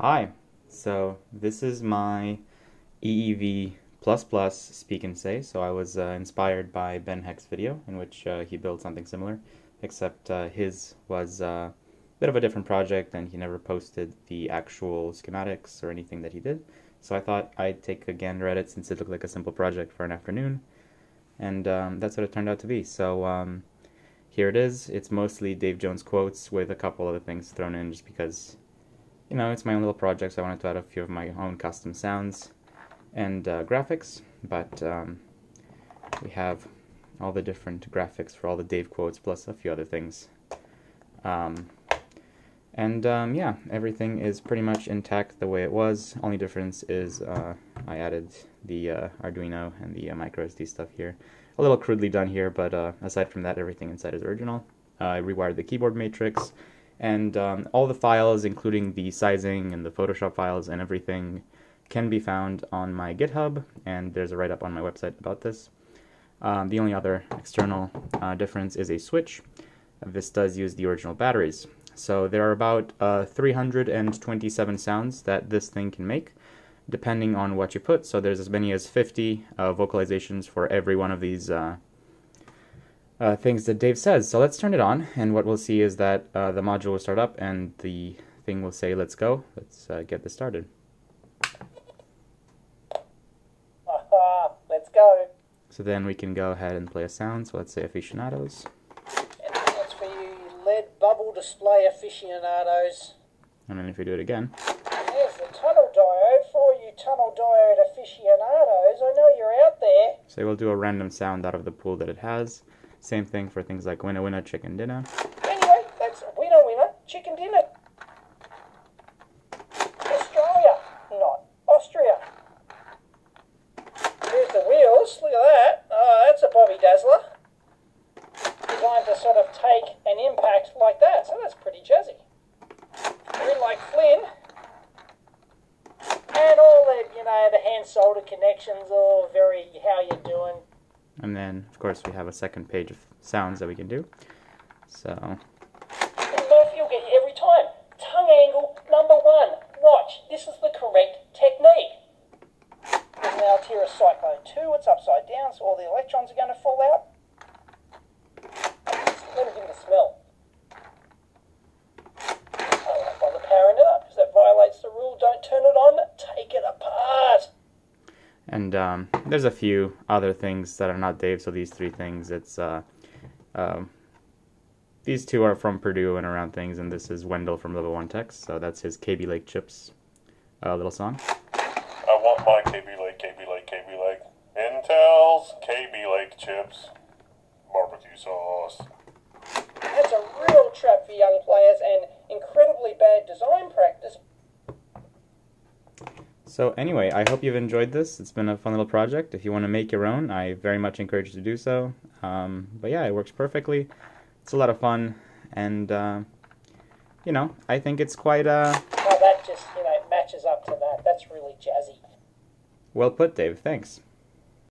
Hi, so this is my EEV++ Speak and Say. So I was uh, inspired by Ben Heck's video in which uh, he built something similar, except uh, his was uh, a bit of a different project and he never posted the actual schematics or anything that he did. So I thought I'd take a gander at it since it looked like a simple project for an afternoon. And um, that's what it turned out to be. So um, here it is. It's mostly Dave Jones quotes with a couple other things thrown in just because you know, it's my own little project, so I wanted to add a few of my own custom sounds and uh, graphics, but um, we have all the different graphics for all the Dave quotes, plus a few other things. Um, and um, yeah, everything is pretty much intact the way it was. Only difference is uh, I added the uh, Arduino and the uh, microSD stuff here. A little crudely done here, but uh, aside from that, everything inside is original. I rewired the keyboard matrix, and um, all the files, including the sizing and the Photoshop files and everything, can be found on my GitHub, and there's a write-up on my website about this. Um, the only other external uh, difference is a switch. This does use the original batteries. So there are about uh, 327 sounds that this thing can make, depending on what you put. So there's as many as 50 uh, vocalizations for every one of these uh, things that Dave says. So let's turn it on, and what we'll see is that uh, the module will start up, and the thing will say, let's go. Let's uh, get this started. let's go. So then we can go ahead and play a sound. So let's say aficionados. And that's for you LED bubble display aficionados. And then if we do it again. There's the tunnel diode for you tunnel diode aficionados. I know you're out there. So we'll do a random sound out of the pool that it has. Same thing for things like winner winner chicken dinner. Anyway, that's winner winner chicken dinner. Australia, not Austria. Here's the wheels. Look at that. Oh, that's a Bobby Dazzler. Designed to sort of take an impact like that, so that's pretty jazzy. You're in like Flynn. And all the, you know, the hand solder connections, all very how you doing. And then, of course, we have a second page of sounds that we can do. So. Murphy will get every time. Tongue angle number one. Watch. This is the correct technique. There's an Altera Cyclone 2. It's upside down, so all the electrons are going to fall out. Let me give it a smell. I won't bother powering it up because that violates the rule. Don't turn it on. Take it apart. And um, there's a few other things that are not Dave. So these three things, it's uh, um, these two are from Purdue and around things, and this is Wendell from Level1Techs. So that's his Kaby Lake Chips uh, little song. I want my Kaby Lake, Kaby Lake, Kaby Lake. Intel's Kaby Lake chips, barbecue sauce. That's a real trap for young players and incredibly bad design practice. So anyway, I hope you've enjoyed this. It's been a fun little project. If you want to make your own, I very much encourage you to do so. Um, but yeah, it works perfectly. It's a lot of fun, and uh, you know, I think it's quite uh. Oh, that just you know matches up to that. That's really jazzy. Well put, Dave. Thanks.